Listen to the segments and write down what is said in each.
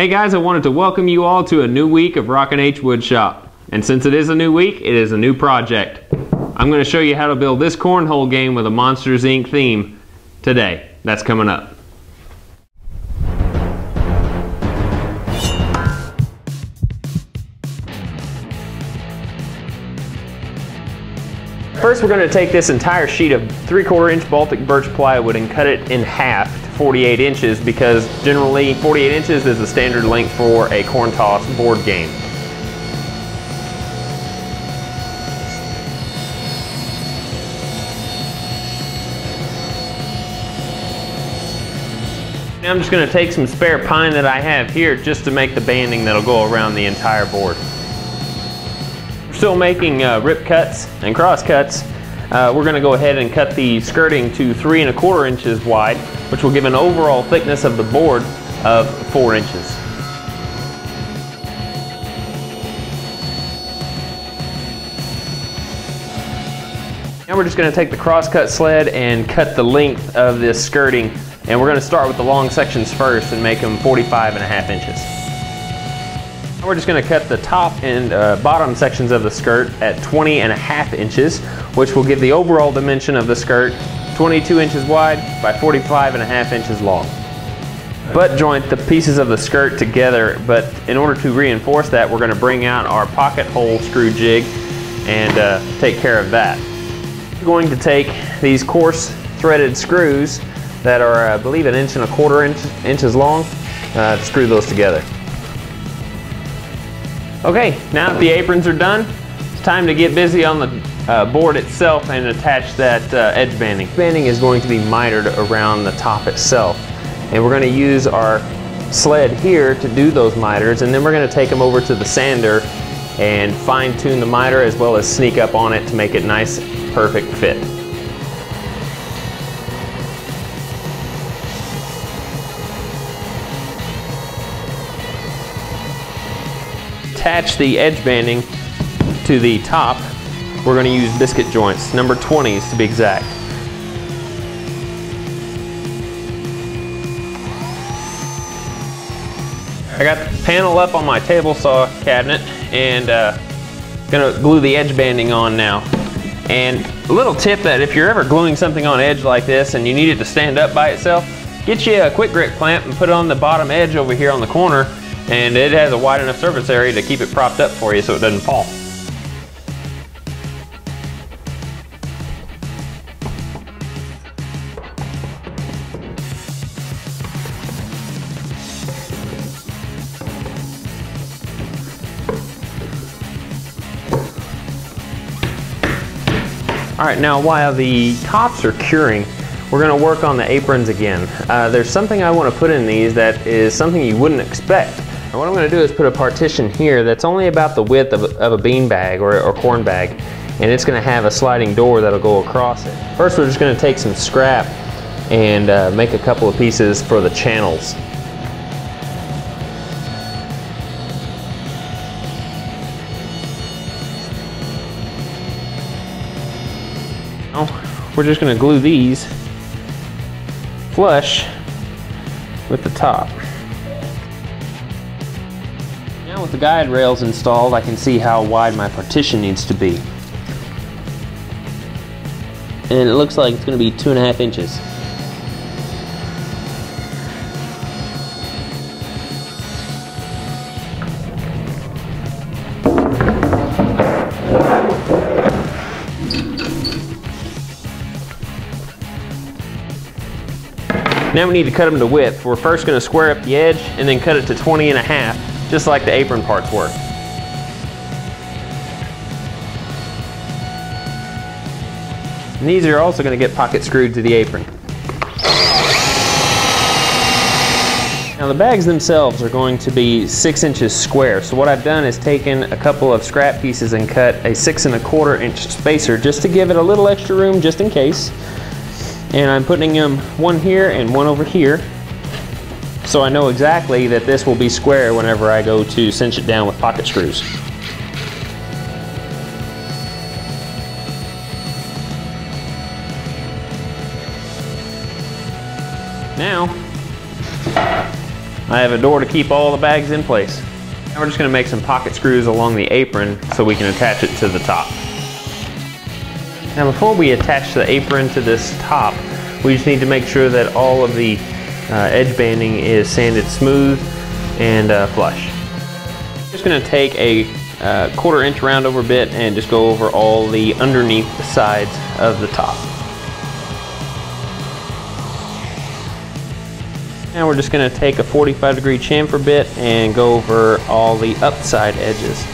Hey guys, I wanted to welcome you all to a new week of Rock-n H Woodshop. And since it is a new week, it is a new project. I'm going to show you how to build this cornhole game with a Monsters Inc. theme today. That's coming up. First, we're going to take this entire sheet of 3 quarter inch Baltic birch plywood and cut it in half 48 inches because generally 48 inches is the standard length for a corn toss board game. Now I'm just going to take some spare pine that I have here just to make the banding that'll go around the entire board. We're still making uh, rip cuts and cross cuts. Uh, we're going to go ahead and cut the skirting to three and a quarter inches wide, which will give an overall thickness of the board of four inches. Now we're just going to take the crosscut sled and cut the length of this skirting and we're going to start with the long sections first and make them 45 and a half inches. We're just going to cut the top and uh, bottom sections of the skirt at 20 and a half inches, which will give the overall dimension of the skirt 22 inches wide by 45 and a half inches long. Butt joint the pieces of the skirt together, but in order to reinforce that, we're going to bring out our pocket hole screw jig and uh, take care of that. We're going to take these coarse threaded screws that are, I believe, an inch and a quarter inch, inches long uh, screw those together. Okay, now that the aprons are done, it's time to get busy on the uh, board itself and attach that uh, edge banding. Banding is going to be mitered around the top itself. And we're going to use our sled here to do those miters and then we're going to take them over to the sander and fine tune the miter as well as sneak up on it to make it nice, perfect fit. Attach the edge banding to the top, we're going to use biscuit joints, number 20s to be exact. I got the panel up on my table saw cabinet and uh, gonna glue the edge banding on now. And a little tip that if you're ever gluing something on edge like this and you need it to stand up by itself, get you a quick grip clamp and put it on the bottom edge over here on the corner and it has a wide enough surface area to keep it propped up for you so it doesn't fall. All right, now while the tops are curing, we're gonna work on the aprons again. Uh, there's something I wanna put in these that is something you wouldn't expect. And what I'm gonna do is put a partition here that's only about the width of, of a bean bag or, or corn bag, and it's gonna have a sliding door that'll go across it. First, we're just gonna take some scrap and uh, make a couple of pieces for the channels. We're just gonna glue these flush with the top. With the guide rails installed, I can see how wide my partition needs to be. And it looks like it's going to be two and a half inches. Now we need to cut them to width. We're first going to square up the edge and then cut it to 20 and a half just like the apron parts were. And these are also going to get pocket screwed to the apron. Now the bags themselves are going to be six inches square. So what I've done is taken a couple of scrap pieces and cut a six and a quarter inch spacer just to give it a little extra room just in case. And I'm putting them one here and one over here so I know exactly that this will be square whenever I go to cinch it down with pocket screws. Now, I have a door to keep all the bags in place. Now we're just gonna make some pocket screws along the apron so we can attach it to the top. Now before we attach the apron to this top, we just need to make sure that all of the edge banding is sanded smooth and uh, flush. Just gonna take a uh, quarter inch round over bit and just go over all the underneath the sides of the top. Now we're just going to take a 45 degree chamfer bit and go over all the upside edges.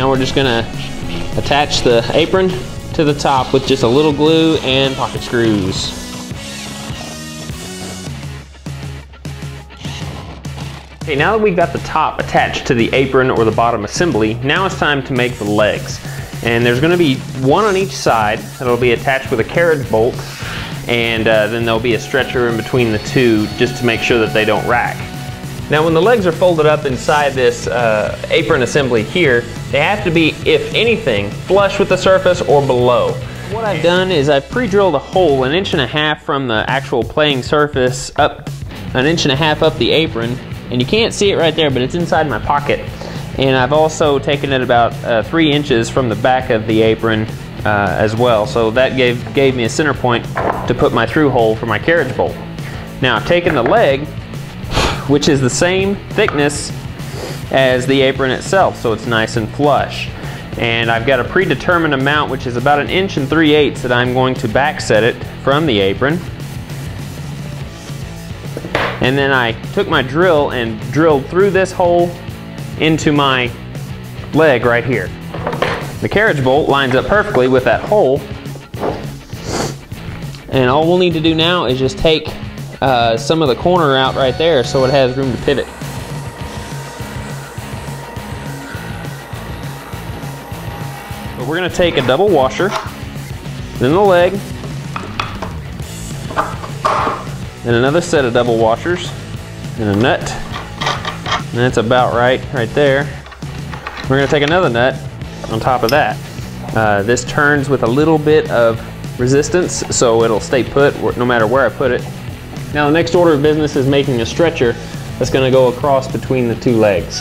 Now we're just to attach the apron to the top with just a little glue and pocket screws. Okay, now that we've got the top attached to the apron or the bottom assembly, now it's time to make the legs. And there's gonna be one on each side that'll be attached with a carriage bolt, and uh, then there'll be a stretcher in between the two just to make sure that they don't rack. Now when the legs are folded up inside this uh, apron assembly here, they have to be, if anything, flush with the surface or below. What I've done is I've pre-drilled a hole an inch and a half from the actual playing surface up an inch and a half up the apron and you can't see it right there but it's inside my pocket. And I've also taken it about uh, three inches from the back of the apron uh, as well. So that gave gave me a center point to put my through hole for my carriage bolt. Now I've taken the leg which is the same thickness as the apron itself, so it's nice and flush. And I've got a predetermined amount, which is about an inch and 3 eighths that I'm going to back set it from the apron. And then I took my drill and drilled through this hole into my leg right here. The carriage bolt lines up perfectly with that hole. And all we'll need to do now is just take uh, some of the corner out right there so it has room to pivot. But we're going to take a double washer, then the leg, then another set of double washers, and a nut. And that's about right, right there. We're to take another nut on top of that. Uh, this turns with a little bit of resistance, so it'll stay put no matter where I put it. Now the next order of business is making a stretcher that's going to go across between the two legs.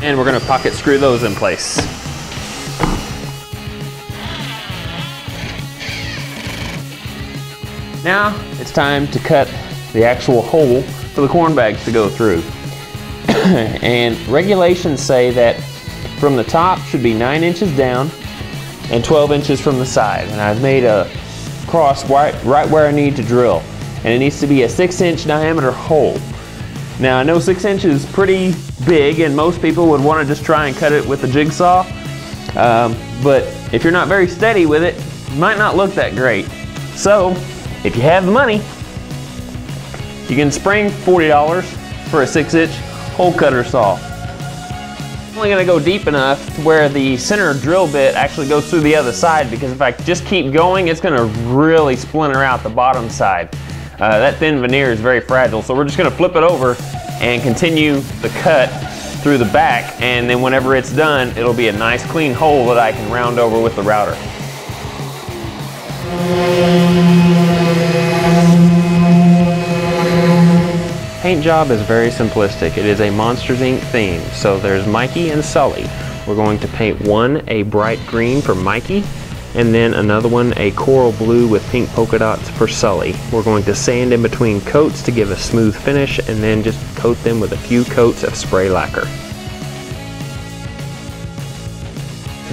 And we're gonna pocket screw those in place. Now it's time to cut the actual hole for the corn bags to go through. and regulations say that from the top should be 9 inches down and 12 inches from the side. And I've made a cross right, right where I need to drill. And it needs to be a 6 inch diameter hole. Now I know 6 inches is pretty big and most people would want to just try and cut it with a jigsaw. Um, but if you're not very steady with it, it might not look that great. So if you have the money, you can spring $40 for a six inch hole cutter saw. I'm only gonna go deep enough to where the center drill bit actually goes through the other side because if I just keep going, it's gonna really splinter out the bottom side. Uh, that thin veneer is very fragile, so we're just gonna flip it over and continue the cut through the back, and then whenever it's done, it'll be a nice clean hole that I can round over with the router. Paint job is very simplistic. It is a Monsters Inc. theme. So there's Mikey and Sully. We're going to paint one a bright green for Mikey, and then another one a coral blue with pink polka dots for Sully. We're going to sand in between coats to give a smooth finish, and then just coat them with a few coats of spray lacquer.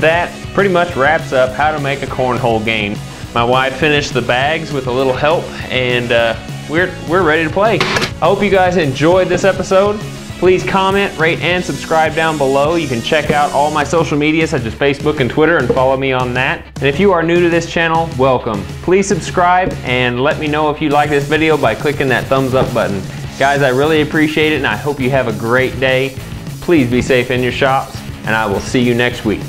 That pretty much wraps up how to make a cornhole game. My wife finished the bags with a little help, and uh, we're, we're ready to play. I hope you guys enjoyed this episode. Please comment, rate, and subscribe down below. You can check out all my social media such as Facebook and Twitter and follow me on that. And if you are new to this channel, welcome. Please subscribe and let me know if you like this video by clicking that thumbs up button. Guys, I really appreciate it and I hope you have a great day. Please be safe in your shops and I will see you next week.